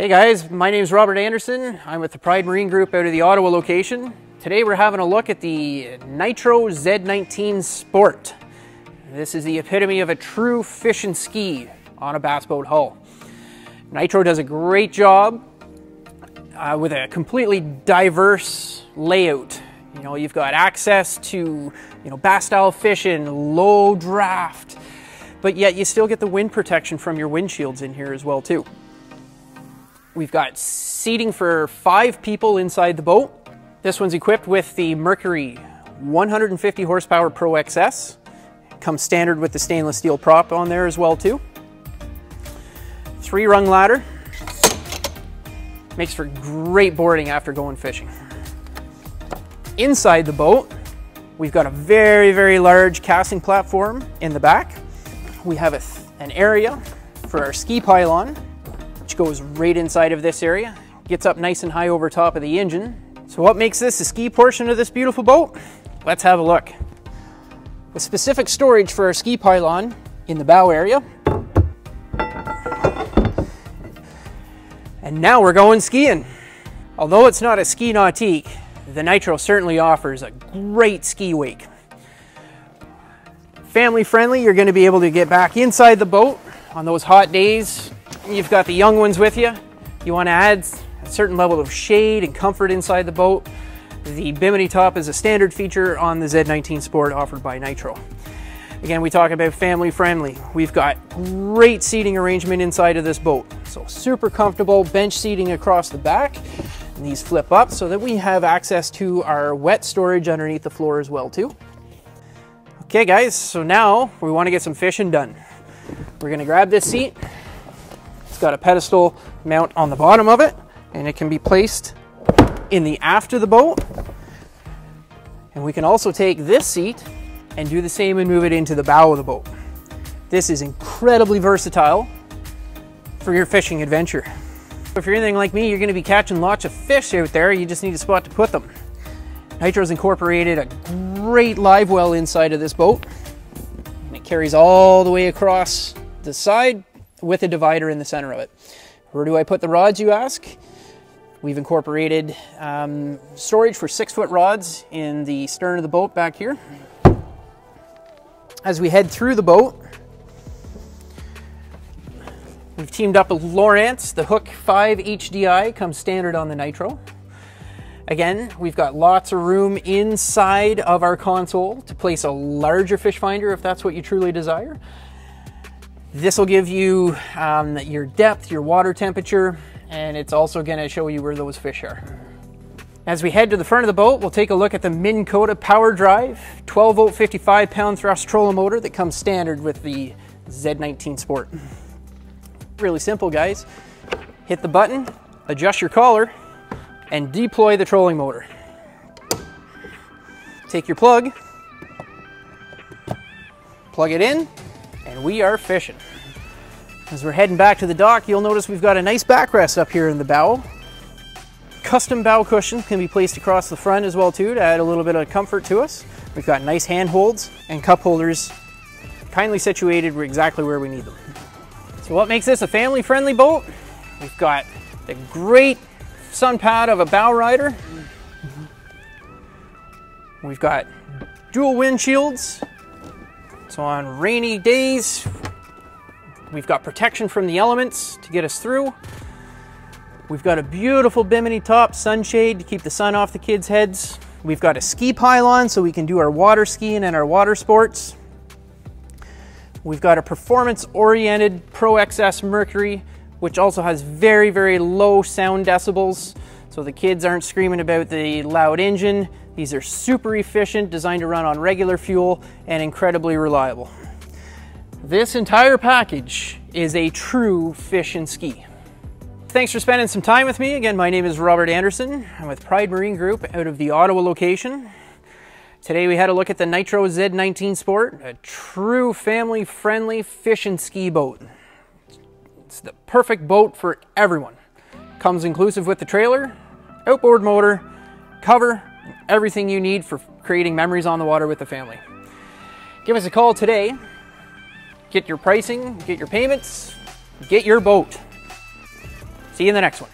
Hey guys, my name is Robert Anderson. I'm with the Pride Marine Group out of the Ottawa location. Today we're having a look at the Nitro Z19 Sport. This is the epitome of a true fish and ski on a bass boat hull. Nitro does a great job uh, with a completely diverse layout. You know, you've got access to, you know, bass style fishing, low draft, but yet you still get the wind protection from your windshields in here as well too. We've got seating for five people inside the boat. This one's equipped with the Mercury 150 horsepower Pro XS. Comes standard with the stainless steel prop on there as well too. Three rung ladder. Makes for great boarding after going fishing. Inside the boat, we've got a very, very large casting platform in the back. We have an area for our ski pylon goes right inside of this area. Gets up nice and high over top of the engine. So what makes this the ski portion of this beautiful boat? Let's have a look. With specific storage for our ski pylon in the bow area. And now we're going skiing. Although it's not a ski nautique, the Nitro certainly offers a great ski wake. Family friendly, you're gonna be able to get back inside the boat on those hot days You've got the young ones with you. You want to add a certain level of shade and comfort inside the boat. The Bimini top is a standard feature on the Z19 Sport offered by Nitro. Again, we talk about family friendly. We've got great seating arrangement inside of this boat. So super comfortable bench seating across the back. And these flip up so that we have access to our wet storage underneath the floor as well too. Okay guys, so now we want to get some fishing done. We're gonna grab this seat, got a pedestal mount on the bottom of it, and it can be placed in the aft of the boat. And we can also take this seat and do the same and move it into the bow of the boat. This is incredibly versatile for your fishing adventure. If you're anything like me, you're gonna be catching lots of fish out there, you just need a spot to put them. Nitro's incorporated a great live well inside of this boat. And it carries all the way across the side with a divider in the center of it. Where do I put the rods, you ask? We've incorporated um, storage for six foot rods in the stern of the boat back here. As we head through the boat, we've teamed up with Lowrance. The Hook 5 HDI comes standard on the Nitro. Again, we've got lots of room inside of our console to place a larger fish finder if that's what you truly desire. This will give you um, your depth, your water temperature, and it's also going to show you where those fish are. As we head to the front of the boat, we'll take a look at the Minn Kota Power Drive 12 volt 55 pound thrust trolling motor that comes standard with the Z19 Sport. Really simple guys. Hit the button, adjust your collar, and deploy the trolling motor. Take your plug, plug it in, and we are fishing. As we're heading back to the dock, you'll notice we've got a nice backrest up here in the bow. Custom bow cushions can be placed across the front as well too to add a little bit of comfort to us. We've got nice handholds and cup holders kindly situated exactly where we need them. So what makes this a family-friendly boat? We've got the great sun pad of a bow rider. We've got dual windshields so on rainy days, we've got protection from the elements to get us through. We've got a beautiful bimini top sunshade to keep the sun off the kids' heads. We've got a ski pylon so we can do our water skiing and our water sports. We've got a performance-oriented Pro XS Mercury, which also has very, very low sound decibels. So the kids aren't screaming about the loud engine. These are super efficient, designed to run on regular fuel, and incredibly reliable. This entire package is a true fish and ski. Thanks for spending some time with me. Again, my name is Robert Anderson. I'm with Pride Marine Group out of the Ottawa location. Today we had a look at the Nitro Z19 Sport, a true family-friendly fish and ski boat. It's the perfect boat for everyone. Comes inclusive with the trailer, outboard motor, cover, everything you need for creating memories on the water with the family. Give us a call today. Get your pricing, get your payments, get your boat. See you in the next one.